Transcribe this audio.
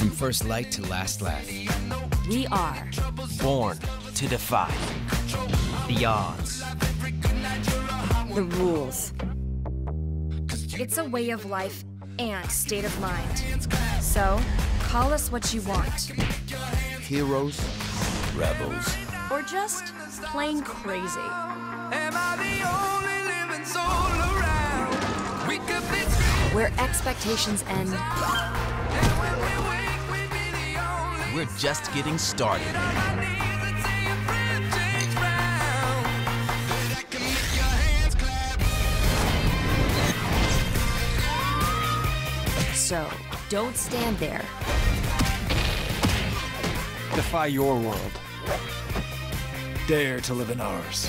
From first light to last laugh. We are Born to defy the odds. the rules. It's a way of life and state of mind. So, call us what you want. Heroes, rebels. Or just plain crazy. Where expectations end We're just getting started. So, don't stand there. Defy your world. Dare to live in ours.